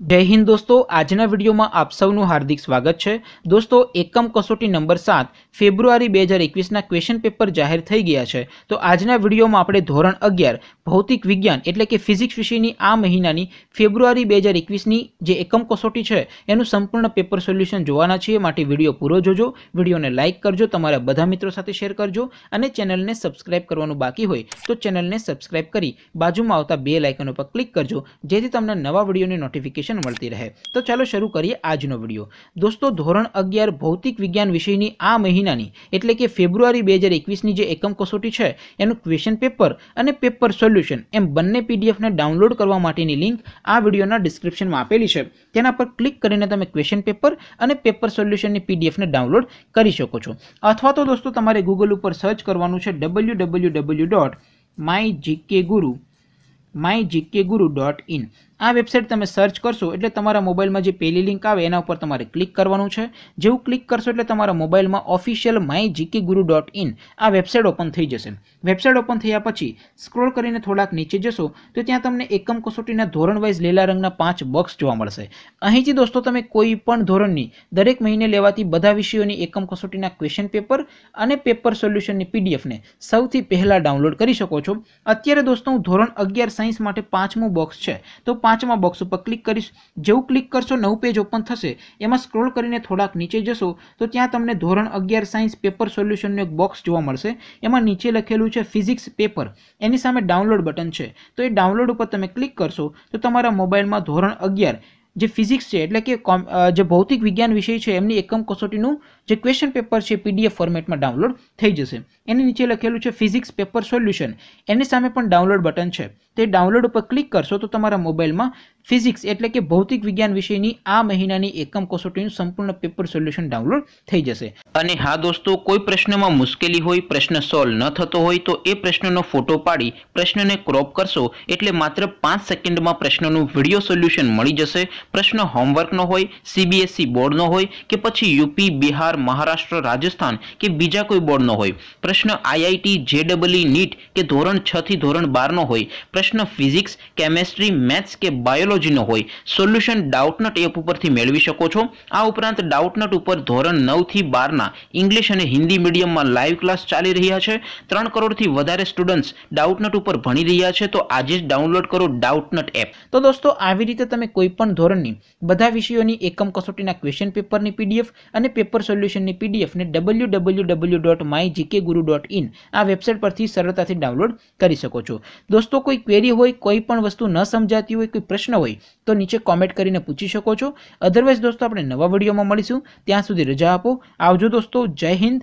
જય હિન્દ દોસ્તો, આજના વિડીયોમાં આપ સૌનું હાર્દિક સ્વાગત છે. દોસ્તો, એકમ કસોટી નંબર સાત, ફેબ્રુઆરી બે હજાર એકવીસના ક્વેશ્ચન પેપર જાહેર થઈ ગયા છે. તો આજના વિડીયોમાં આપણે ધોરણ અગિયાર, ભૌતિક વિજ્ઞાન એટલે કે ફિઝિક્સ વિષયની આ મહિનાની ફેબ્રુઆરી બે હજાર એકવીસની જે એકમ કસોટી છે, એનું સંપૂર્ણ પેપર સોલ્યુશન જોવાના છીએ. માટે વીડિયો પૂરો જોજો, વિડીયોને લાઇક કરજો, તમારા બધા મિત્રો સાથે શેર કરજો અને ચેનલને સબસ્ક્રાઇબ કરવાનું બાકી હોય તો ચેનલને સબસ્ક્રાઇબ કરી બાજુમાં આવતા બે લાઇકન ઉપર ક્લિક કરજો, જેથી તમને નવા વિડીયોની નોટિફિકેશન નોટિફિકેશન મળતી રહે. તો ચાલો શરૂ કરીએ આજનો વીડિયો દોસ્તો, ધોરણ અગિયાર ભૌતિક વિજ્ઞાન વિષયની આ મહિનાની, એટલે કે ફેબ્રુઆરી બે હજાર એકવીસની જે એકમ કસોટી છે, એનું ક્વેશ્ચન પેપર અને પેપર સોલ્યુશન એમ બંને પીડીએફને ડાઉનલોડ કરવા માટેની લિંક આ વિડીયોના ડિસ્ક્રિપ્શનમાં આપેલી છે. તેના પર ક્લિક કરીને તમે ક્વેશ્ચન પેપર અને પેપર સોલ્યુશનની પીડીએફને ડાઉનલોડ કરી શકો છો. અથવા તો દોસ્તો, તમારે ગૂગલ ઉપર સર્ચ કરવાનું છે W W W dot my GK guru my GK guru dot in આ વેબસાઇટ તમે સર્ચ કરશો એટલે તમારા મોબાઈલમાં જે પહેલી લિંક આવે એના ઉપર તમારે ક્લિક કરવાનું છે. જેવું ક્લિક કરશો એટલે તમારા મોબાઈલમાં official my GK guru dot in આ વેબસાઇટ ઓપન થઈ જશે. વેબસાઇટ ઓપન થયા પછી સ્ક્રોલ કરીને થોડાક નીચે જશો તો ત્યાં તમને એકમ કસોટીના ધોરણ વાઇઝ લીલા રંગના પાંચ બોક્સ જોવા મળશે. અહીંથી દોસ્તો તમે કોઈ પણ ધોરણની દરેક મહિને લેવાતી બધા વિષયોની એકમ કસોટીના ક્વેશ્ચન પેપર અને પેપર સોલ્યુશનની પીડીએફને સૌથી પહેલાં ડાઉનલોડ કરી શકો છો. અત્યારે દોસ્તો હું ધોરણ અગિયાર સાયન્સ માટે પાંચમું બોક્સ છે. તો પાંચમા બોક્સ ઉપર ક્લિક કરીશ. જેવું ક્લિક કરશો, નવું પેજ ઓપન થશે. એમાં સ્ક્રોલ કરીને થોડાક નીચે જશો, તો ત્યાં તમને ધોરણ અગિયાર સાયન્સ પેપર સોલ્યુશનનું એક બોક્સ જોવા મળશે. એમાં નીચે લખેલું છે ફિઝિક્સ પેપર એની સામે ડાઉનલોડ બટન છે. તો એ ડાઉનલોડ ઉપર તમે ક્લિક કરશો, તો તમારા મોબાઈલમાં ધોરણ અગિયાર જે ફિઝિક્સ છે, એટલે કે જે ભૌતિક વિજ્ઞાન વિષય છે, એમની એકમ કસોટીનું જે ક્વેશ્ચન પેપર છે પીડીએફ ફોર્મેટમાં ડાઉનલોડ થઈ જશે. એની નીચે લખેલું છે ફિઝિક્સ પેપર સોલ્યુશન એની સામે પણ ડાઉનલોડ બટન છે. તે ડાઉનલોડ ઉપર ક્લિક કરશો તો તમારા મોબાઈલમાં ફિઝિક્સ એટલે કે ભૌતિક વિજ્ઞાન વિષયની આ મહિનાની એકમ કસોટીનું સંપૂર્ણ પેપર સોલ્યુશન ડાઉનલોડ થઈ જશે. અને હા દોસ્તો, કોઈ પ્રશ્નમાં મુશ્કેલી હોય, પ્રશ્ન સોલ્વ ન થતો હોય તો એ પ્રશ્નનો ફોટો પાડી પ્રશ્નને ક્રોપ કરશો એટલે માત્ર પાંચ સેકન્ડમાં પ્રશ્નનું વીડિયો સોલ્યુશન મળી જશે. પ્રશ્ન હોમવર્કનો હોય સીબીએસઈ બોર્ડનો હોય કે પછી યુપી બિહાર, મહારાષ્ટ્ર, રાજસ્થાન કે બીજા કોઈ બોર્ડનો હોય. પ્રશ્ન આઈઆઈટી જેડબલઈ નીટ કે ધોરણ છ થી ધોરણ બારનો હોય. પ્રશ્ન ફિઝિક્સ, કેમેસ્ટ્રી, મેથ્સ કે બાયોલોજીનો હોય. સોલ્યુશન ડાઉટનટ એપ ઉપરથી મેળવી શકો છો. આ ઉપરાંત ડાઉટનટ ઉપર ધોરણ નવથી બારના ઇંગ્લિશ અને હિન્દી મીડિયમમાં લાઈવ ક્લાસ ચાલી રહ્યા છે. ત્રણ કરોડથી વધારે સ્ટુડન્ટ્સ ડાઉટનટ ઉપર ભણી રહ્યા છે, તો આજે જ ડાઉનલોડ કરો ડાઉટનટ એપ. તો દોસ્તો, આવી રીતે તમે કોઈ પણ ધોરણની બધા વિષયોની એકમ કસોટીના ક્વેશ્ચન પેપરની પીડીએફ અને પેપર સોલ્યુશનની પીડીએફને W W W dot my GK guru dot in આ વેબસાઇટ પરથી સરળતાથી ડાઉનલોડ કરી શકો છો. દોસ્તો, કોઈ ક્વેરી હોય, કોઈ પણ વસ્તુ ન સમજાતી હોય, કોઈ પ્રશ્ન હોય, તો નીચે કોમેન્ટ કરીને પૂછી શકો છો. અધરવાઇઝ દોસ્તો, આપણે નવા વિડીયોમાં મળીશું. ત્યાં સુધી રજા આપો. આવજો દોસ્તો. જય હિન્દ.